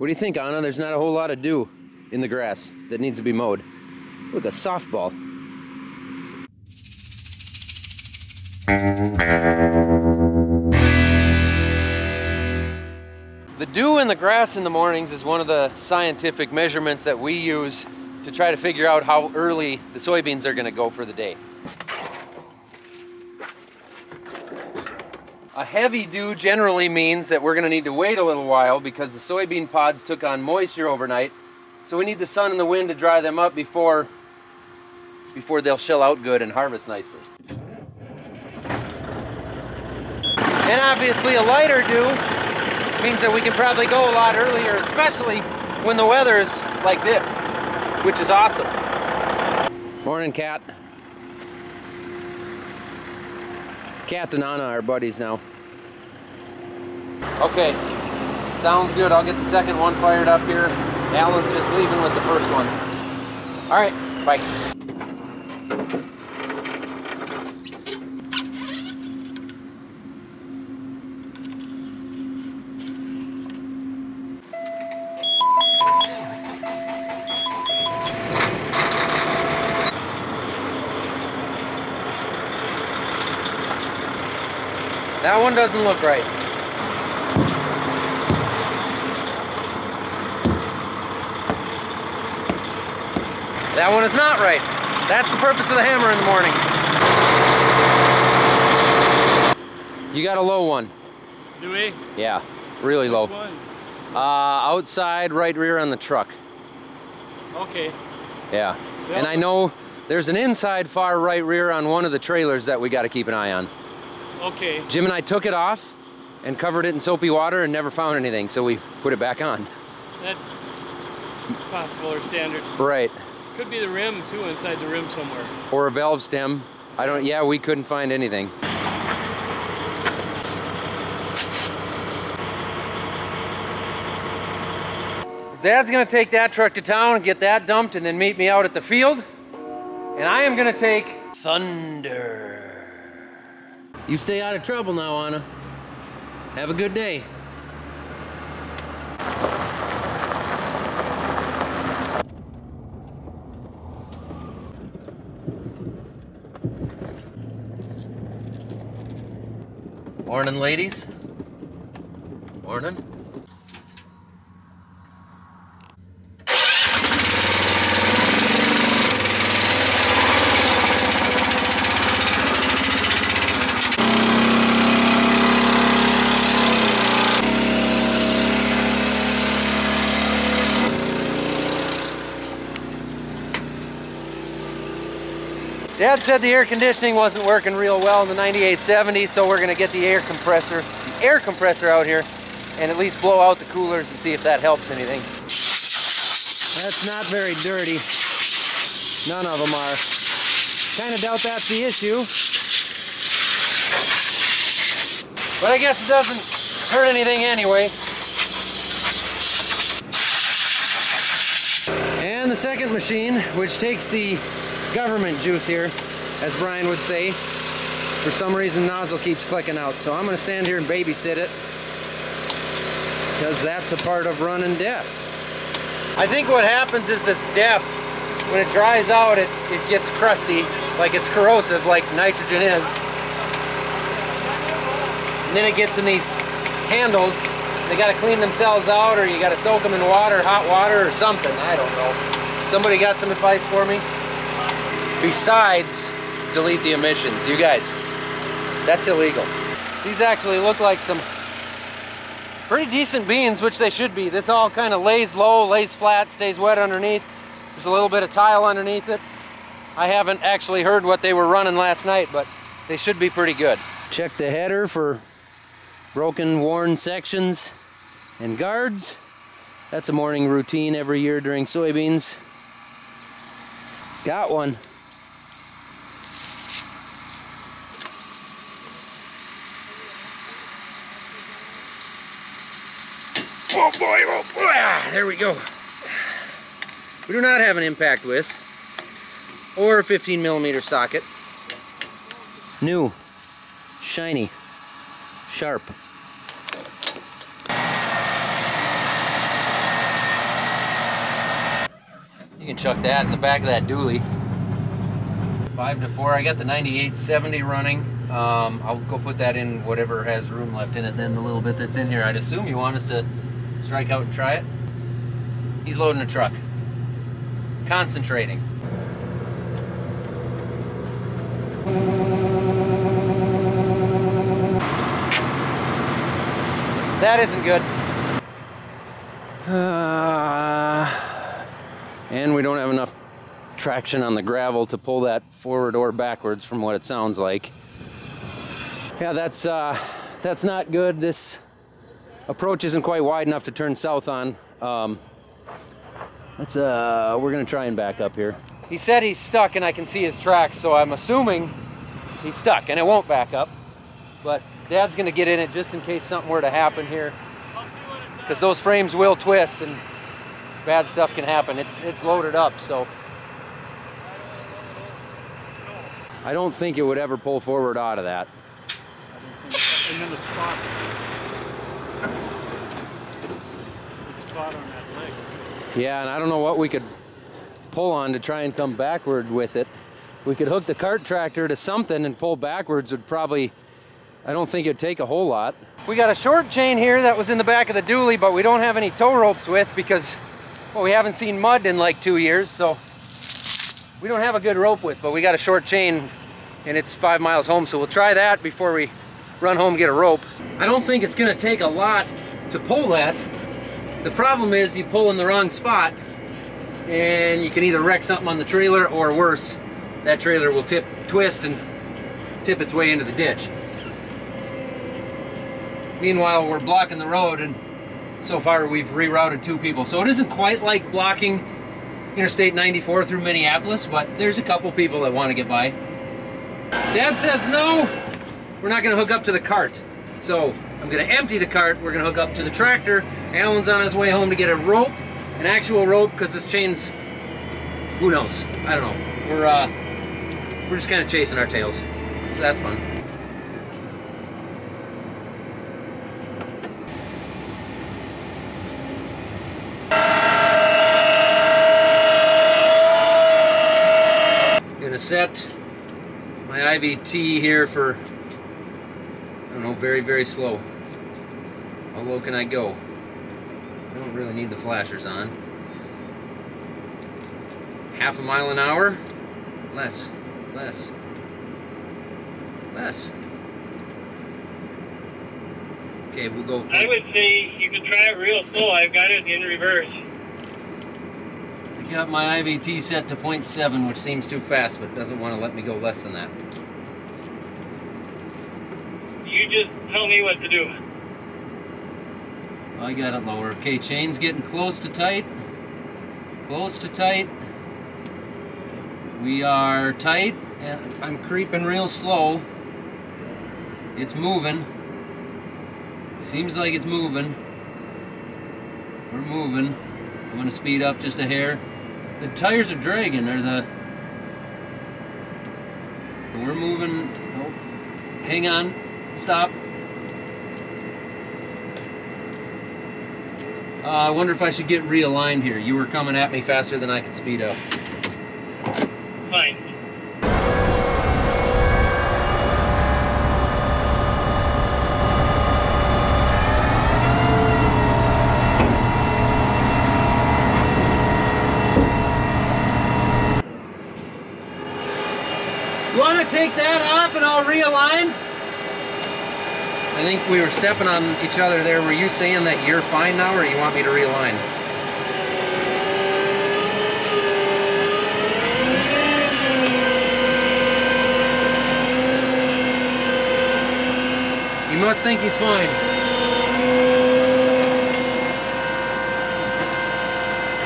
What do you think, Anna? There's not a whole lot of dew in the grass that needs to be mowed. Look, a softball. The dew in the grass in the mornings is one of the scientific measurements that we use to try to figure out how early the soybeans are gonna go for the day. A heavy dew generally means that we're gonna need to wait a little while because the soybean pods took on moisture overnight. So we need the sun and the wind to dry them up before, before they'll shell out good and harvest nicely. And obviously a lighter dew means that we can probably go a lot earlier, especially when the weather is like this, which is awesome. Morning, Cat. Cat and Anna are buddies now. Okay, sounds good. I'll get the second one fired up here. Allen's just leaving with the first one. All right, bye. That one doesn't look right. That one is not right. That's the purpose of the hammer in the mornings. You got a low one. Do we? Yeah, really low. Which one? Uh, outside right rear on the truck. Okay. Yeah. Yeah. And I know there's an inside far right rear on one of the trailers that we got to keep an eye on. Okay. Jim and I took it off and covered it in soapy water and never found anything, so we put it back on. That possible or standard. Right. Could be the rim too, inside the rim somewhere. Or a valve stem. I don't, yeah, we couldn't find anything. Dad's gonna take that truck to town and get that dumped and then meet me out at the field. And I am gonna take Thunder. You stay out of trouble now, Anna. Have a good day. Morning, ladies. Morning. Dad said the air conditioning wasn't working real well in the 9870, so we're gonna get the air compressor, the air compressor out here and at least blow out the coolers and see if that helps anything. That's not very dirty. None of them are. Kind of doubt that's the issue. But I guess it doesn't hurt anything anyway. And the second machine, which takes the government juice here, as Brian would say. For some reason, nozzle keeps clicking out. So I'm gonna stand here and babysit it because that's a part of running DEF. I think what happens is this DEF, when it dries out, it, it gets crusty, like it's corrosive, like nitrogen is. And then it gets in these handles. They gotta clean themselves out or you gotta soak them in water, hot water or something. I don't know. Somebody got some advice for me? Besides, delete the emissions. You guys, that's illegal. These actually look like some pretty decent beans, which they should be. This all kind of lays low, lays flat, stays wet underneath. There's a little bit of tile underneath it. I haven't actually heard what they were running last night, but they should be pretty good. Check the header for broken, worn sections and guards. That's a morning routine every year during soybeans. Got one. Oh boy, oh boy, ah, there we go. We do not have an impact with or a 15 millimeter socket. New, shiny, sharp. You can chuck that in the back of that dually. Five to four, I got the 9870 running. Um, I'll go put that in whatever has room left in it. Then the little bit that's in here, I'd assume you want us to strike out and try it. He's loading a truck. Concentrating. That isn't good. Uh, and we don't have enough traction on the gravel to pull that forward or backwards from what it sounds like. Yeah, that's uh, that's not good. This approach isn't quite wide enough to turn south on. Um, let's uh, we're gonna try and back up here. He said he's stuck and I can see his tracks, so I'm assuming he's stuck and it won't back up. But Dad's gonna get in it just in case something were to happen here. Because those frames will twist and bad stuff can happen. It's it's loaded up, so I don't think it would ever pull forward out of that. And then the spot. The spot on that leg. Yeah, and I don't know what we could pull on to try and come backward with it. We could hook the cart tractor to something and pull backwards would probably, I don't think it'd take a whole lot. We got a short chain here that was in the back of the dually, but we don't have any tow ropes with because, well, we haven't seen mud in like two years, so we don't have a good rope with, but we got a short chain and it's five miles home, so we'll try that before we run home get a rope. I don't think it's gonna take a lot to pull that. The problem is you pull in the wrong spot and you can either wreck something on the trailer or worse, that trailer will tip, twist and tip its way into the ditch. Meanwhile, we're blocking the road and so far we've rerouted two people. So it isn't quite like blocking Interstate 94 through Minneapolis, but there's a couple people that want to get by. Dad says no, we're not gonna hook up to the cart. So I'm gonna empty the cart, we're gonna hook up to the tractor. Allen's on his way home to get a rope, an actual rope, because this chain's, who knows, I don't know. We're, uh, we're just kind of chasing our tails. So that's fun. Gonna set my IVT here for, don't know, very, very slow. How low can I go? I don't really need the flashers on. Half a mile an hour? Less, less, less. Okay, we'll go. I would say you can try it real slow. I've got it in reverse. I got my IVT set to 0.7, which seems too fast, but doesn't want to let me go less than that. You just tell me what to do. I got it lower. Okay, chain's getting close to tight. Close to tight. We are tight, and I'm creeping real slow. It's moving. Seems like it's moving. We're moving. I'm gonna speed up just a hair. The tires are dragging, or the... We're moving. Oh, hang on. Stop. Uh, I wonder if I should get realigned here. You were coming at me faster than I could speed up. Fine. You want to take that off and I'll realign? I think we were stepping on each other there. Were you saying that you're fine now or do you want me to realign? You must think he's fine.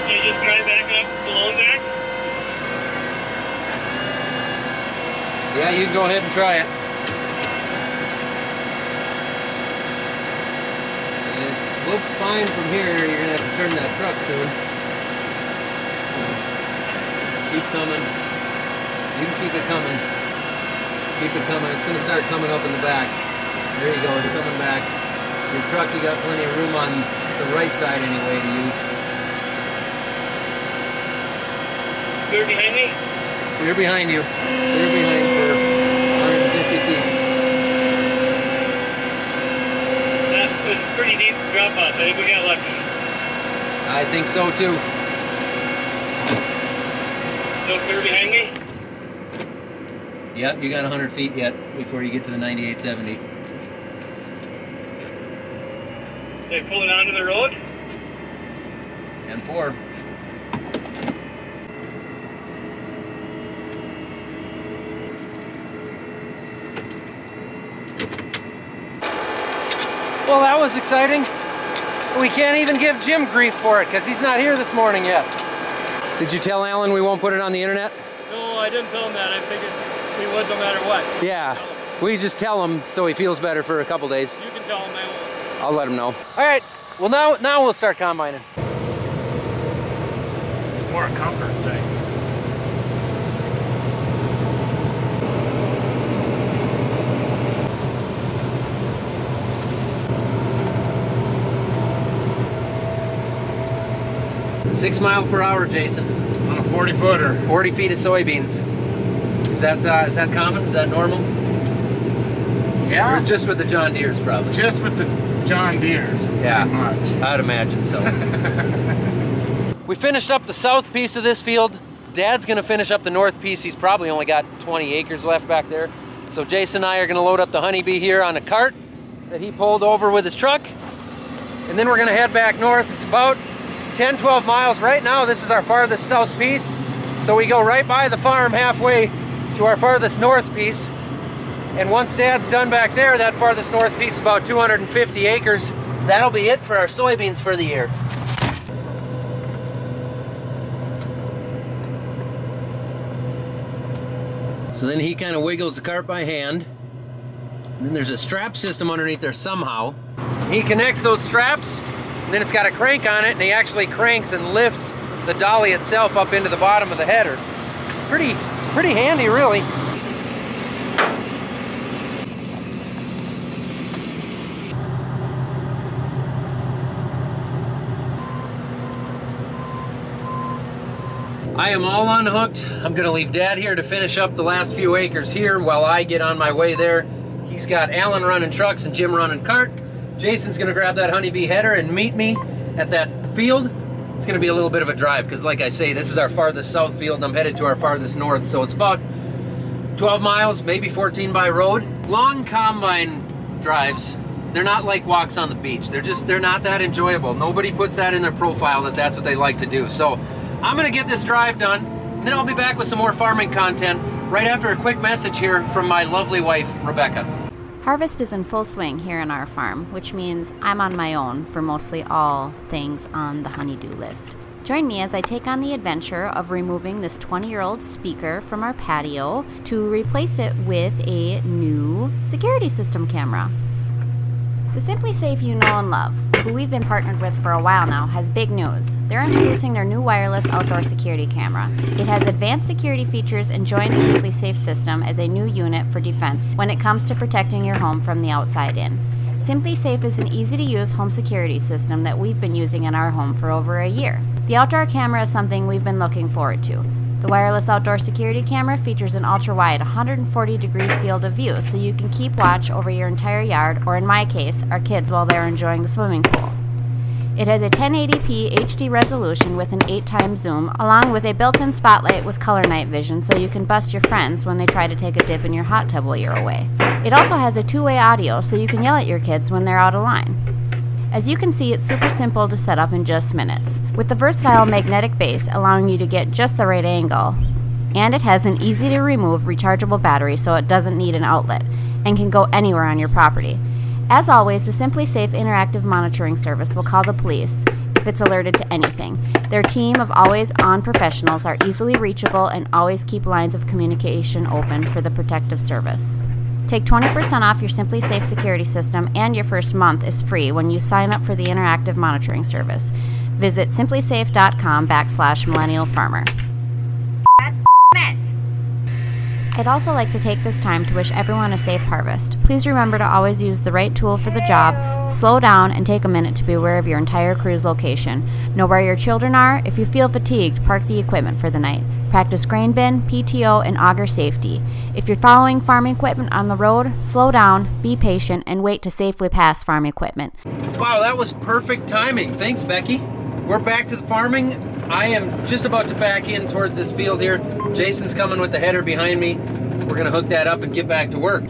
You just try back up below. Yeah, you can go ahead and try it. It looks fine from here. You're gonna have to turn that truck soon. Keep coming. You can keep it coming. Keep it coming. It's gonna start coming up in the back. There you go. It's coming back. Your truck, you got plenty of room on the right side anyway to use. clear behind me? Clear behind you. Clear behind for 150 feet. That was a pretty deep drop off. I think we got lucky. I think so too. Still clear behind me? Yep, you got 100 feet yet before you get to the 9870. They pulling onto the road? And four. Well, that was exciting. We can't even give Jim grief for it because he's not here this morning yet. Did you tell Allen we won't put it on the internet? No, I didn't tell him that. I figured we would no matter what. Yeah. We just tell him so he feels better for a couple days. You can tell him I won't. I'll let him know. All right. Well, now now we'll start combining. It's more a comfort thing. Six mile per hour, Jason. On a 40 footer. 40 feet of soybeans. Is that uh, is that common? Is that normal? Yeah. Or just with the John Deere's, probably. Just with the John Deere's. Yeah. Much. I'd imagine so. we finished up the south piece of this field. Dad's gonna finish up the north piece. He's probably only got 20 acres left back there. So Jason and I are gonna load up the honeybee here on a cart that he pulled over with his truck. And then we're gonna head back north. It's about 10, 12 miles. Right now, this is our farthest south piece. So we go right by the farm halfway to our farthest north piece. And once Dad's done back there, that farthest north piece is about 250 acres. That'll be it for our soybeans for the year. So then he kind of wiggles the cart by hand. And then there's a strap system underneath there somehow. He connects those straps, then it's got a crank on it, and he actually cranks and lifts the dolly itself up into the bottom of the header. Pretty, pretty handy, really. I am all unhooked. I'm gonna leave Dad here to finish up the last few acres here while I get on my way there. He's got Allen running trucks and Jim running cart. Jason's gonna grab that honeybee header and meet me at that field. It's gonna be a little bit of a drive because like I say, this is our farthest south field and I'm headed to our farthest north. So it's about 12 miles, maybe 14 by road. Long combine drives, they're not like walks on the beach. They're just, they're not that enjoyable. Nobody puts that in their profile that that's what they like to do. So I'm gonna get this drive done, and then I'll be back with some more farming content right after a quick message here from my lovely wife, Rebecca. Harvest is in full swing here on our farm, which means I'm on my own for mostly all things on the honeydew list. Join me as I take on the adventure of removing this 20 year old speaker from our patio to replace it with a new security system camera. The SimpliSafe you know and love, who we've been partnered with for a while now, has big news. They're introducing their new wireless outdoor security camera. It has advanced security features and joins SimpliSafe system as a new unit for defense when it comes to protecting your home from the outside in. SimpliSafe is an easy to use home security system that we've been using in our home for over a year. The outdoor camera is something we've been looking forward to. The wireless outdoor security camera features an ultra wide 140 degree field of view so you can keep watch over your entire yard, or in my case, our kids while they're enjoying the swimming pool. It has a 1080p HD resolution with an 8 times zoom, along with a built in spotlight with color night vision so you can bust your friends when they try to take a dip in your hot tub while you're away. It also has a two way audio so you can yell at your kids when they're out of line. As you can see, it's super simple to set up in just minutes, with the versatile magnetic base allowing you to get just the right angle. And it has an easy to remove rechargeable battery so it doesn't need an outlet and can go anywhere on your property. As always, the SimpliSafe interactive monitoring service will call the police if it's alerted to anything. Their team of always on professionals are easily reachable and always keep lines of communication open for the protective service. Take 20% off your SimpliSafe security system and your first month is free when you sign up for the interactive monitoring service. Visit simplisafe.com backslash millennial farmer. I'd also like to take this time to wish everyone a safe harvest. Please remember to always use the right tool for the job, slow down, and take a minute to be aware of your entire crew's location. Know where your children are. If you feel fatigued, park the equipment for the night. Practice grain bin, PTO, and auger safety. If you're following farm equipment on the road, slow down, be patient, and wait to safely pass farm equipment. Wow, that was perfect timing. Thanks, Becky. We're back to the farming. I am just about to back in towards this field here. Jason's coming with the header behind me. We're gonna hook that up and get back to work.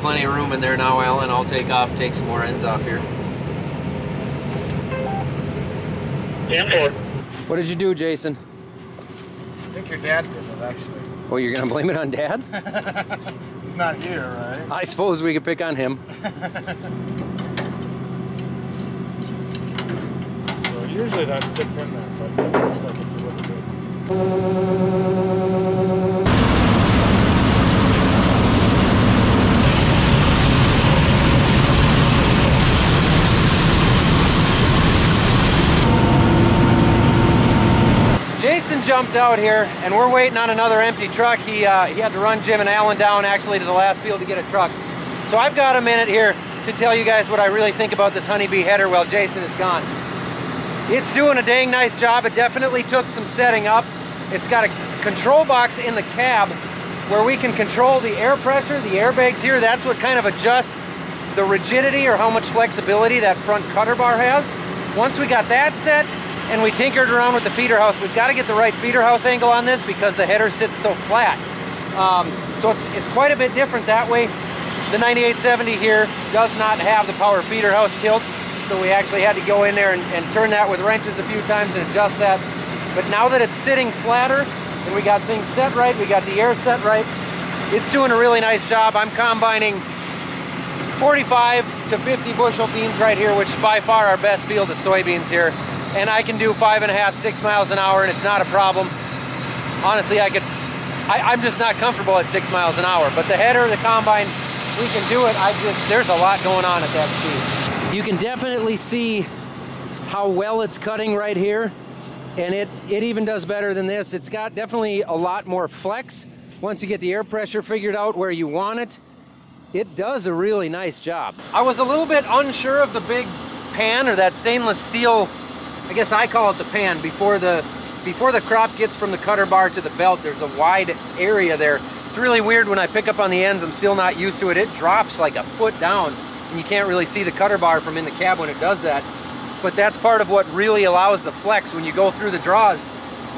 Plenty of room in there now, Allen. I'll take off, take some more ends off here. Stand. What did you do, Jason? I think your dad did it, actually. Well, you're gonna blame it on Dad? He's not here, right? I suppose we could pick on him. So usually that sticks in there, but it looks like it's a little bit. Jumped out here, and we're waiting on another empty truck. He uh, he had to run Jim and Allen down actually to the last field to get a truck. So I've got a minute here to tell you guys what I really think about this honeybee header while Jason is gone. It's doing a dang nice job. It definitely took some setting up. It's got a control box in the cab where we can control the air pressure, the airbags here. That's what kind of adjusts the rigidity or how much flexibility that front cutter bar has. Once we got that set and we tinkered around with the feeder house, we've got to get the right feeder house angle on this because the header sits so flat. Um, so it's, it's quite a bit different that way. The 9870 here does not have the power feeder house tilt, so we actually had to go in there and, and turn that with wrenches a few times and adjust that. But now that it's sitting flatter and we got things set right, we got the air set right, it's doing a really nice job. I'm combining 45 to 50 bushel beans right here, which is by far our best field of soybeans here. And I can do five and a half, six miles an hour, and it's not a problem. Honestly, I could, I, I'm just not comfortable at six miles an hour. But the header, the combine, we can do it. I just, there's a lot going on at that speed. You can definitely see how well it's cutting right here. And it, it even does better than this. It's got definitely a lot more flex. Once you get the air pressure figured out where you want it, it does a really nice job. I was a little bit unsure of the big pan or that stainless steel, I guess I call it the pan, before the before the crop gets from the cutter bar to the belt, there's a wide area there. It's really weird when I pick up on the ends, I'm still not used to it. It drops like a foot down and you can't really see the cutter bar from in the cab when it does that. But that's part of what really allows the flex when you go through the draws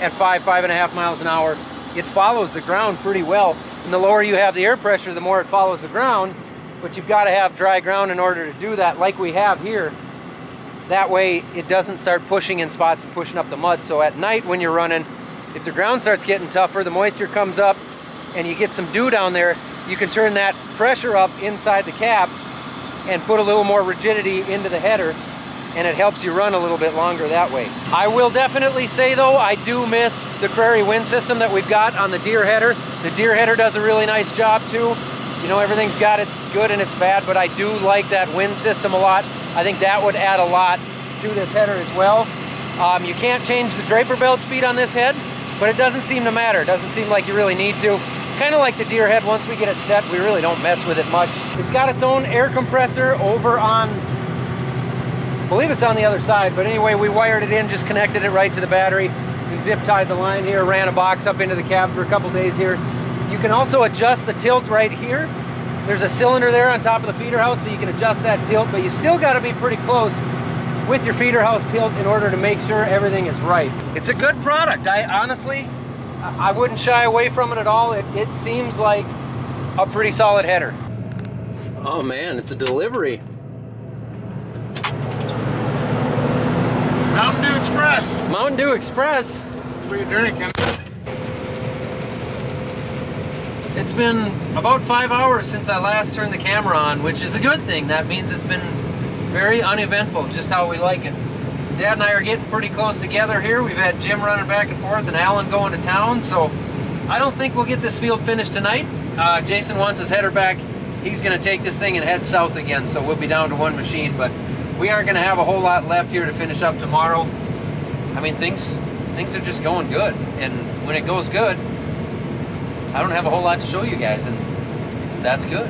at five, five and a half miles an hour. It follows the ground pretty well. And the lower you have the air pressure, the more it follows the ground. But you've got to have dry ground in order to do that, like we have here. That way it doesn't start pushing in spots and pushing up the mud. So at night when you're running, if the ground starts getting tougher, the moisture comes up and you get some dew down there, you can turn that pressure up inside the cap and put a little more rigidity into the header and it helps you run a little bit longer that way. I will definitely say though, I do miss the Prairie wind system that we've got on the Deere header. The Deere header does a really nice job too. You know, everything's got its good and its bad, but I do like that wind system a lot. I think that would add a lot to this header as well. Um, you can't change the draper belt speed on this head, but it doesn't seem to matter. It doesn't seem like you really need to. Kind of like the Deere head, once we get it set, we really don't mess with it much. It's got its own air compressor over on I believe it's on the other side, but anyway, we wired it in, just connected it right to the battery. Zip tied the line here, ran a box up into the cab for a couple days here. You can also adjust the tilt right here. There's a cylinder there on top of the feeder house, so you can adjust that tilt, but you still got to be pretty close with your feeder house tilt in order to make sure everything is right. It's a good product. I honestly, I wouldn't shy away from it at all. It, it seems like a pretty solid header. Oh man, it's a delivery. Mountain Dew Express. Mountain Dew Express. That's what you're drinking. It's been about five hours since I last turned the camera on, which is a good thing. That means it's been very uneventful, just how we like it. Dad and I are getting pretty close together here. We've had Jim running back and forth and Allen going to town, so I don't think we'll get this field finished tonight, uh, Jason wants his header back. He's going to take this thing and head south again, so we'll be down to one machine. But we aren't going to have a whole lot left here to finish up tomorrow. I mean, things things are just going good, and when it goes good, I don't have a whole lot to show you guys, and that's good.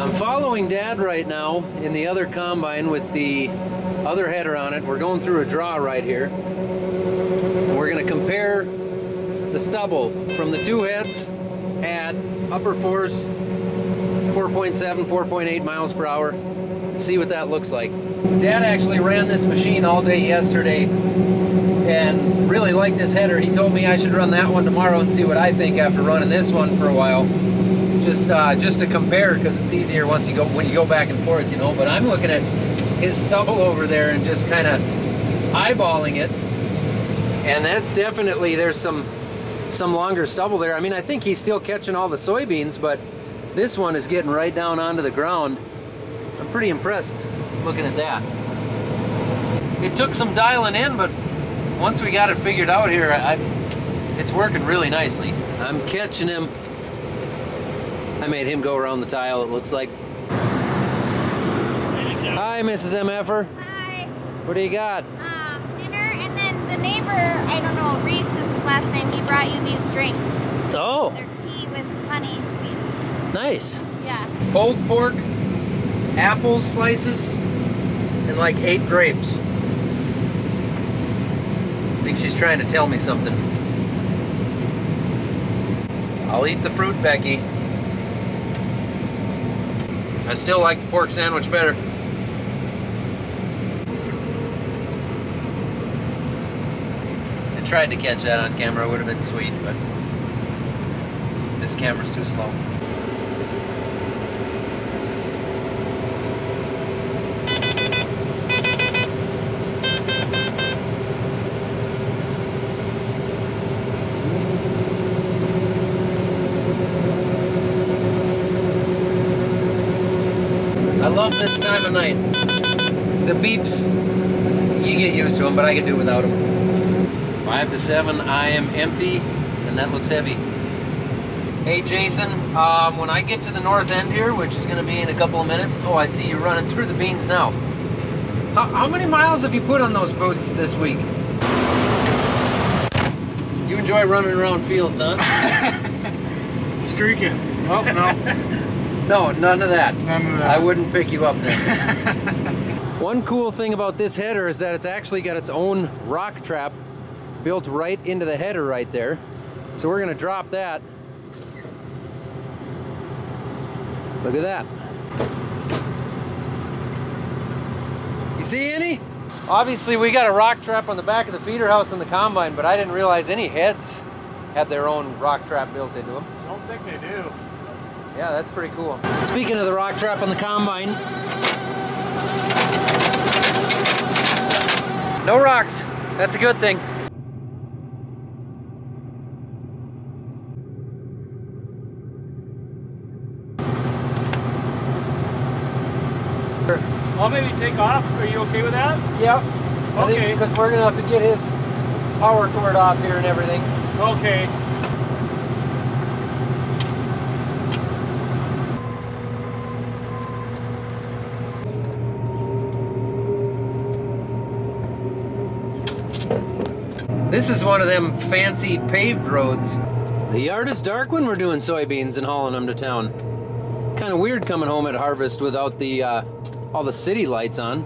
I'm following Dad right now in the other combine with the other header on it. We're going through a draw right here. We're going to compare the stubble from the two heads at upper force 4.7, 4.8 miles per hour. See what that looks like. Dad actually ran this machine all day yesterday and really liked this header. He told me I should run that one tomorrow and see what I think after running this one for a while. Just uh, just to compare because it's easier once you go when you go back and forth, you know. But I'm looking at his stubble over there and just kind of eyeballing it. And that's definitely there's some some longer stubble there. I mean, I think he's still catching all the soybeans, but this one is getting right down onto the ground. I'm pretty impressed looking at that. It took some dialing in, but once we got it figured out here, I, it's working really nicely. I'm catching him. I made him go around the tile, it looks like. Hi, Mrs. MFer. Hi. What do you got? Um, dinner, and then the neighbor, I don't know, Reese is his last name, he brought you these drinks. Oh, They're tea with honey sweet. Nice. Yeah. Pulled pork, apple slices, and like eight grapes. I think she's trying to tell me something. I'll eat the fruit, Becky. I still like the pork sandwich better. I tried to catch that on camera, it would have been sweet, but this camera's too slow. I love this time of night. The beeps, you get used to them, but I can do without them. Five to seven, I am empty, and that looks heavy. Hey Jason, um, when I get to the north end here, which is going to be in a couple of minutes, oh, I see you running through the beans now. How, how many miles have you put on those boots this week? You enjoy running around fields, huh? Streaking. Oh, no. no, none of that. None of that. I wouldn't pick you up there. One cool thing about this header is that it's actually got its own rock trap built right into the header right there. So we're gonna drop that. Look at that. You see any? Obviously we got a rock trap on the back of the feeder house in the combine, but I didn't realize any heads had their own rock trap built into them. I don't think they do. Yeah, that's pretty cool. Speaking of the rock trap on the combine. No rocks. That's a good thing. I'll maybe take off. Are you okay with that? Yep. Okay. Because we're gonna have to get his power cord off here and everything. Okay. This is one of them fancy paved roads. The yard is dark when we're doing soybeans and hauling them to town. Kind of weird coming home at harvest without the uh, all the city lights on.